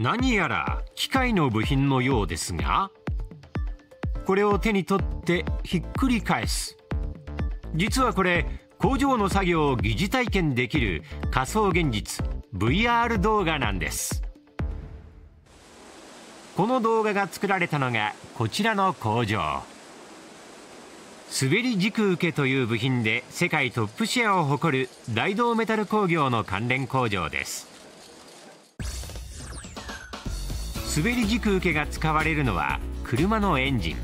何やら機械の部品のようですがこれを手に取ってひっくり返す。実はこれ工場の作業を疑似体験できる仮想現実 VR 動画なんです。この動画が作られたのがこちらの工場。滑り軸受けという部品で世界トップシェアを誇る大同メタル工業の関連工場です。滑り軸受けが使われるのは車のエンジン。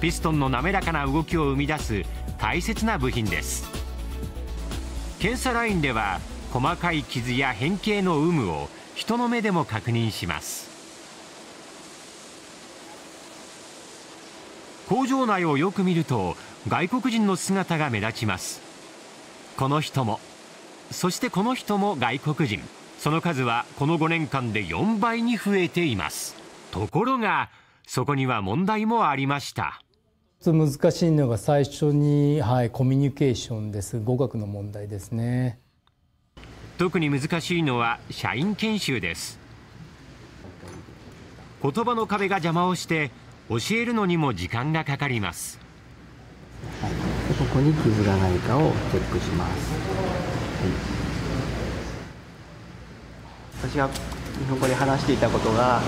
ピストンの滑らかな動きを生み出す大切な部品です。検査ラインでは細かい傷や変形の有無を人の目でも確認します。工場内をよく見ると外国人の姿が目立ちます。この人も。そしてこの人も外国人。その数はこの5年間で4倍に増えています。ところがそこには問題もありました。難しいのが最初に、はい、コミュニケーションです。語学の問題ですね。特に難しいのは社員研修です。言葉の壁が邪魔をして教えるのにも時間がかかります、はい、でここに傷がないかをチェックします、はい、私が日本語で話していたことが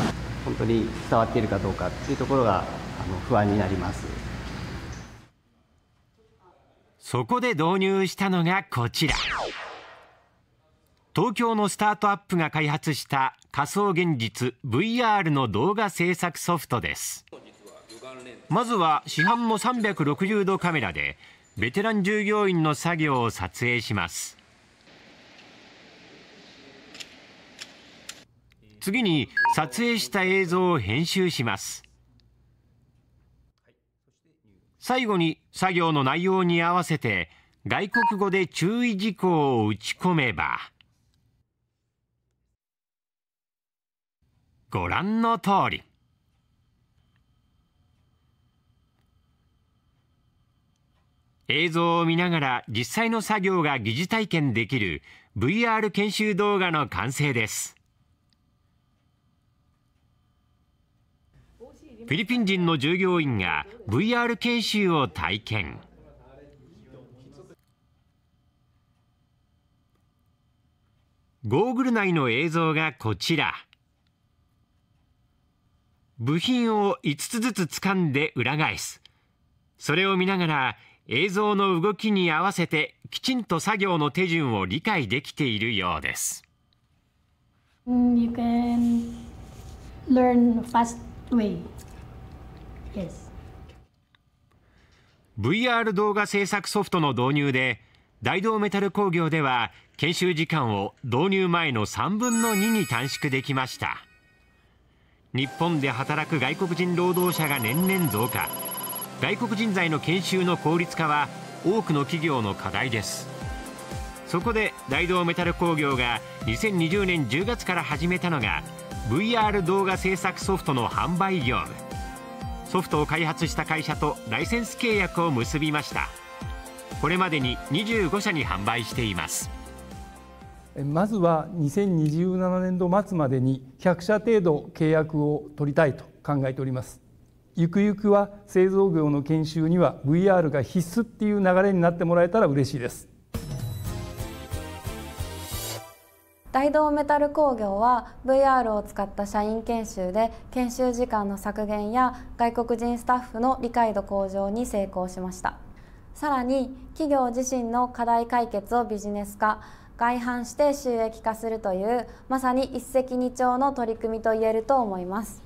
本当に伝わっているかどうかっていうところがあの不安になります。そこで導入したのがこちら。東京のスタートアップが開発した仮想現実 VR の動画制作ソフトです。まずは市販の360度カメラでベテラン従業員の作業を撮影します。次に撮影した映像を編集します。最後に作業の内容に合わせて外国語で注意事項を打ち込めば。ご覧の通り。映像を見ながら実際の作業が疑似体験できる VR 研修動画の完成です。フィリピン人の従業員が VR 研修を体験。ゴーグル内の映像がこちら。部品を5つずつ掴んで裏返す。それを見ながら映像の動きに合わせてきちんと作業の手順を理解できているようです。You can learn fast VR 動画制作ソフトの導入で大同メタル工業では研修時間を導入前の3分の2に短縮できました。日本で働く外国人労働者が年々増加。外国人材の研修の効率化は多くの企業の課題です。そこで大同メタル工業が2020年10月から始めたのが VR 動画制作ソフトの販売業務。ソフトを開発した会社とライセンス契約を結びました。これまでに25社に販売しています。まずは2027年度末までに100社程度契約を取りたいと考えております。ゆくゆくは製造業の研修には VR が必須っていう流れになってもらえたら嬉しいです。大同メタル工業は VR を使った社員研修で研修時間の削減や外国人スタッフの理解度向上に成功しました。さらに企業自身の課題解決をビジネス化外販して収益化するというまさに一石二鳥の取り組みと言えると思います。